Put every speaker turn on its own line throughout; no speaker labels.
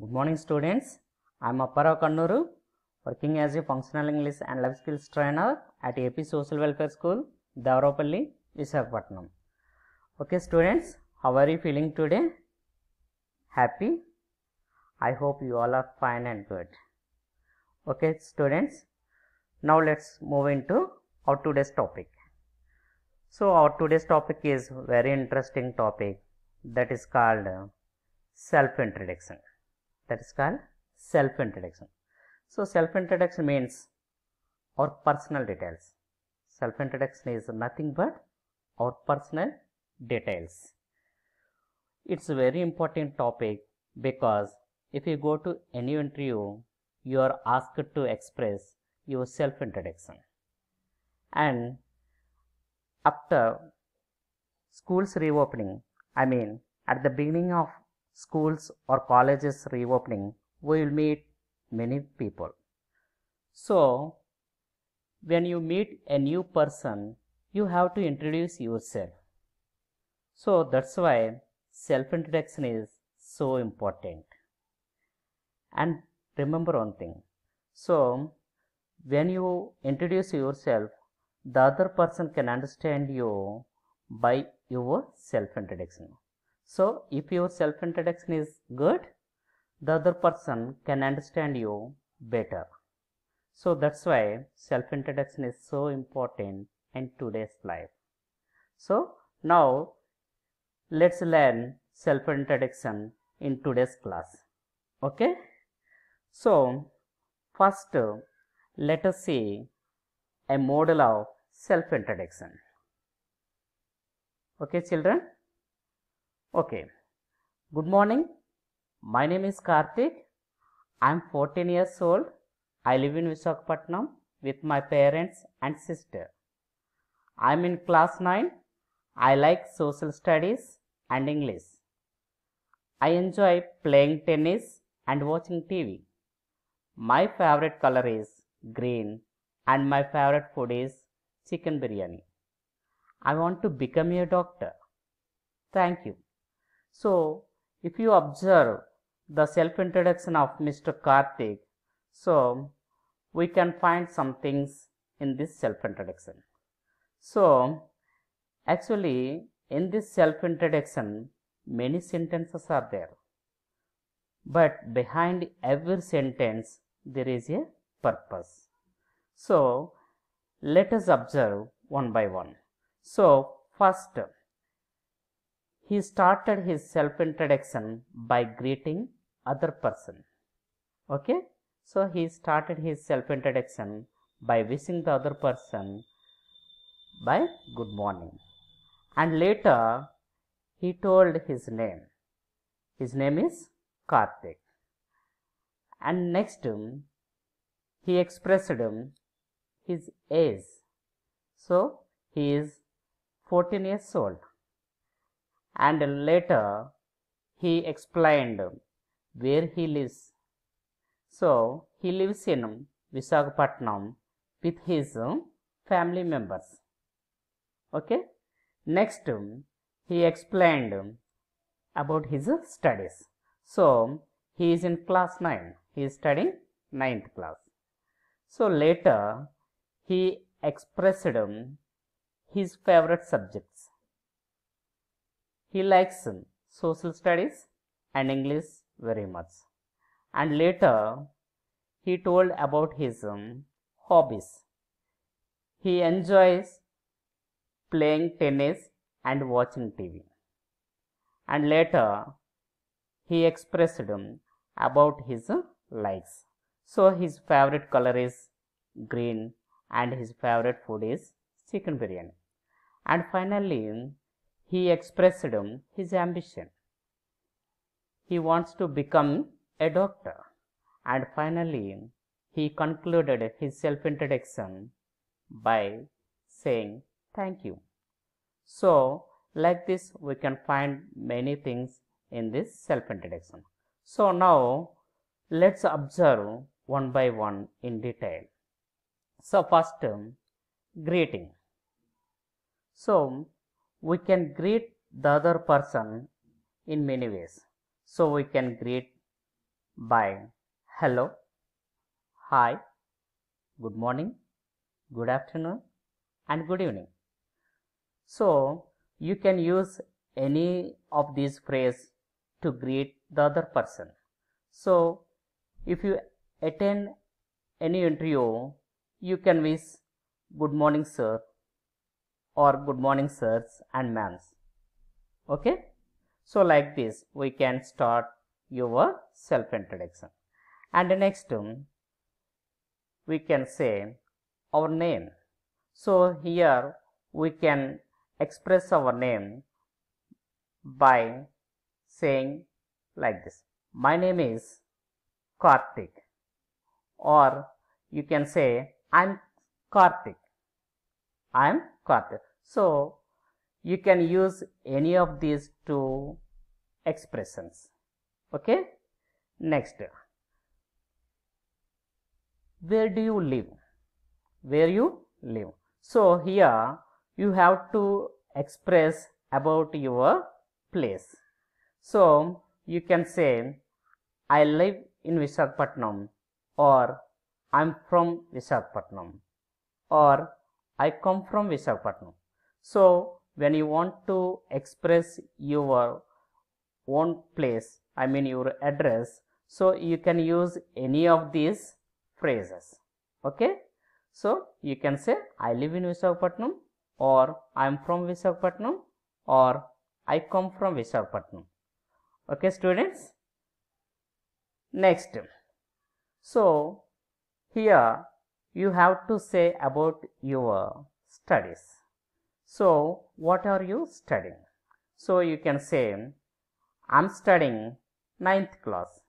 Good morning, students. I am Apparao Kannuru, working as a functional English and life skills trainer at AP Social Welfare School, Devarapalli, Visakhapatnam. Okay, students, how are you feeling today? Happy? I hope you all are fine and good. Okay, students, now let's move into our today's topic. So, our today's topic is very interesting topic that is called self introduction that is called self introduction so self introduction means our personal details. Self introduction is nothing but our personal details. It's a very important topic because if you go to any interview you are asked to express your self introduction and after schools reopening i mean at the beginning of schools or colleges reopening, we will meet many people. So, when you meet a new person, you have to introduce yourself. So, that's why self introduction is so important. And remember one thing so, when you introduce yourself, the other person can understand you by your self introduction. So, if your self introduction is good, the other person can understand you better. So, that's why self introduction is so important in today's life. So, now let's learn self introduction in today's class. Okay. So, first let us see a model of self introduction. Okay, children. Okay. Good morning. My name is Karthik. I am 14 years old. I live in Visakhapatnam with my parents and sister. I am in class 9. I like social studies and English. I enjoy playing tennis and watching TV. My favorite color is green and my favorite food is chicken biryani. I want to become a doctor. Thank you. So, if you observe the self introduction of Mr. Karthik, so we can find some things in this self introduction. So, actually, in this self introduction, many sentences are there, but behind every sentence, there is a purpose. So, let us observe one by one. So, first, he started his self introduction by greeting other person. Okay? So he started his self introduction by wishing the other person by good morning. And later he told his name. His name is karthik. And next he expressed his age. So he is 14 years old and later he explained where he lives. So, he lives in Visakhapatnam with his family members. Okay. Next, he explained about his studies. So, he is in class 9. He is studying 9th class. So, later he expressed his favorite subjects he likes social studies and English very much. And later, he told about his um, hobbies. He enjoys playing tennis and watching TV. And later, he expressed um, about his uh, likes. So, his favorite color is green and his favorite food is chicken biryani. And finally, he expressed his ambition. He wants to become a doctor. And finally, he concluded his self introduction by saying thank you. So, like this, we can find many things in this self introduction. So, now let's observe one by one in detail. So, first, greeting. So, we can greet the other person in many ways. So, we can greet by hello, hi, good morning, good afternoon, and good evening. So you can use any of these phrases to greet the other person. So if you attend any interview, you can wish good morning sir or good morning sirs and ma'ams. Okay. So like this we can start your self introduction. And next we can say our name. So here we can express our name by saying like this. My name is Kartik or you can say I'm Kartik. I'm Kartik. So you can use any of these two expressions. Okay. Next, where do you live? Where you live? So here you have to express about your place. So you can say I live in Visakhapatnam or I'm from Visakhapatnam or I come from Visakhapatnam. So when you want to express your own place, I mean your address, so you can use any of these phrases. Okay. So you can say I live in Visakhapatnam or I am from Visakhapatnam or I come from Visakhapatnam. Okay students. Next. So here you have to say about your studies. So what are you studying? So you can say I'm studying ninth class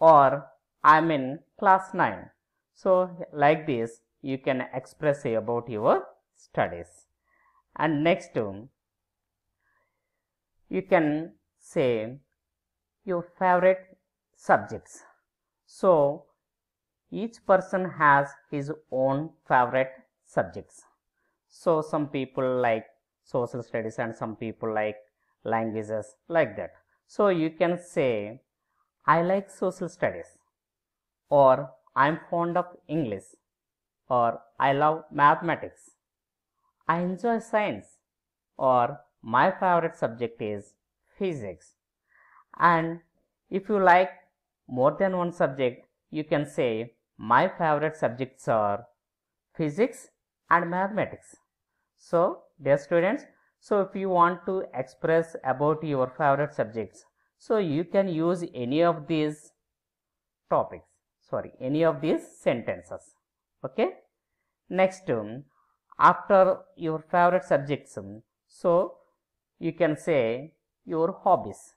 or I'm in class 9. So like this you can express about your studies. And next you can say your favorite subjects. So each person has his own favorite subjects. So some people like social studies and some people like languages like that. So you can say I like social studies or I am fond of English or I love mathematics. I enjoy science or my favorite subject is physics. And if you like more than one subject, you can say my favorite subjects are physics and mathematics. So, dear students, so if you want to express about your favorite subjects, so you can use any of these topics, sorry, any of these sentences. Okay. Next, um, after your favorite subjects, um, so you can say your hobbies.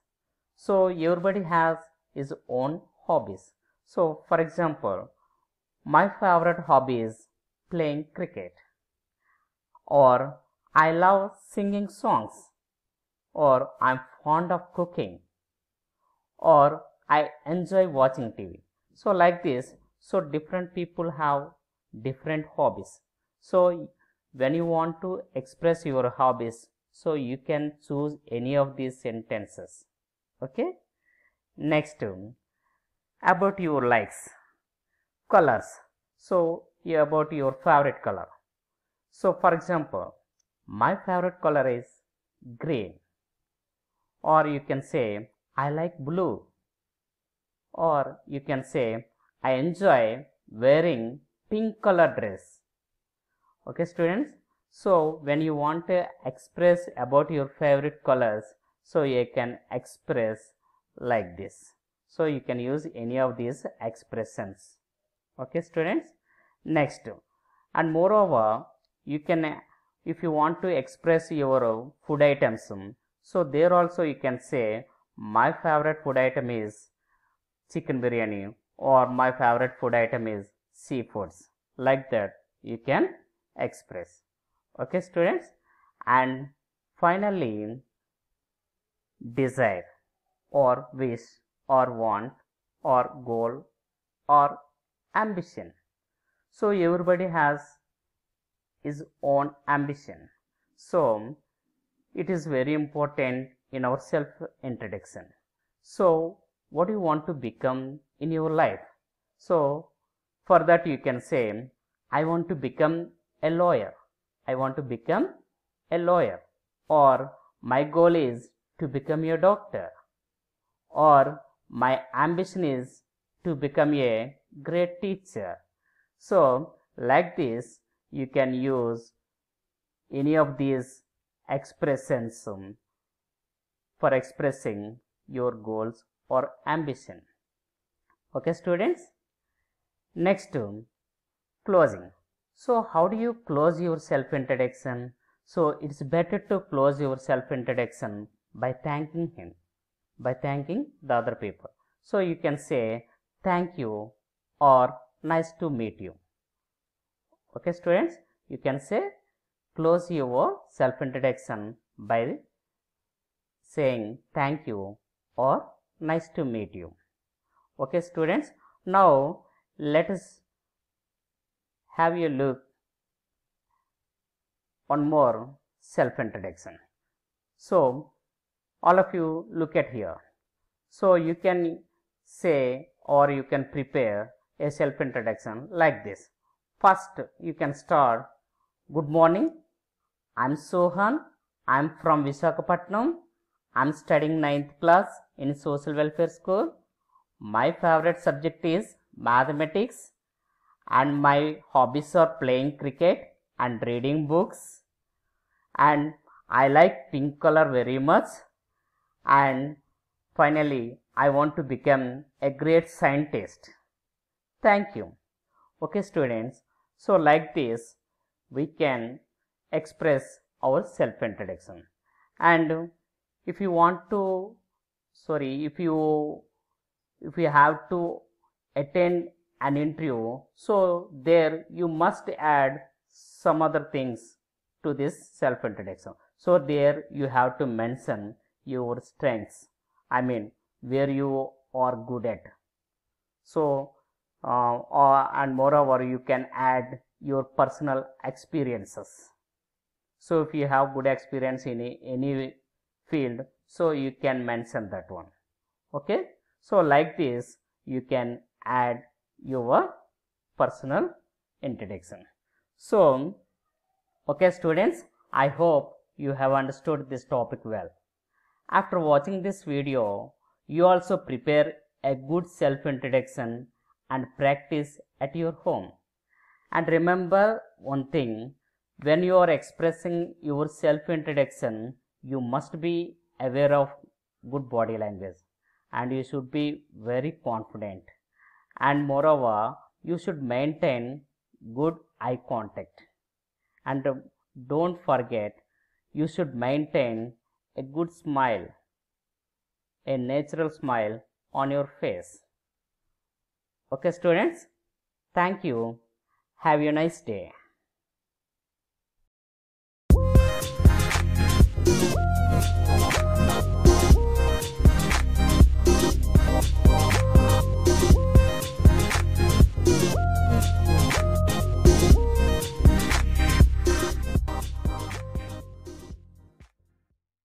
So everybody has his own hobbies. So for example, my favorite hobby is playing cricket or I love singing songs or I'm fond of cooking or I enjoy watching TV. So like this, so different people have different hobbies. So when you want to express your hobbies, so you can choose any of these sentences. Okay. Next, about your likes colors so about your favorite color. So for example my favorite color is green. Or you can say i like blue. Or you can say i enjoy wearing pink color dress. Okay students? So when you want to express about your favorite colors so you can express like this. So you can use any of these expressions okay students. Next. And moreover you can if you want to express your food items so there also you can say my favorite food item is chicken biryani or my favorite food item is seafoods. Like that you can express. Okay students. And finally desire or wish or want or goal or ambition. So everybody has his own ambition. So it is very important in our self introduction. So what do you want to become in your life. So, for that you can say, I want to become a lawyer. I want to become a lawyer. Or my goal is to become a doctor. Or my ambition is to become a great teacher. So, like this, you can use any of these expressions um, for expressing your goals or ambition. Okay, students? Next, um, closing. So, how do you close your self introduction? So, it's better to close your self introduction by thanking him, by thanking the other people. So, you can say thank you or nice to meet you. Okay, students, you can say close your self introduction by saying thank you or nice to meet you. Okay, students, now let us have a look on more self introduction. So, all of you look at here. So, you can say or you can prepare a self introduction like this. First, you can start Good morning. I'm Sohan. I'm from Visakhapatnam. I'm studying 9th class in social welfare school. My favorite subject is mathematics and my hobbies are playing cricket and reading books and I like pink color very much and finally I want to become a great scientist. Thank you. Okay students, so like this we can express our self introduction and if you want to sorry if you if you have to attend an interview so there you must add some other things to this self introduction so there you have to mention your strengths. I mean where you are good at. So uh, or, and moreover you can add your personal experiences. So if you have good experience in any field so you can mention that one. Okay? So like this you can add your personal introduction. So okay students i hope you have understood this topic well. After watching this video you also prepare a good self introduction and practice at your home. And remember one thing when you are expressing your self introduction you must be aware of good body language and you should be very confident. And moreover you should maintain good eye contact. And don't forget you should maintain a good smile a natural smile on your face okay students. Thank you. Have a nice day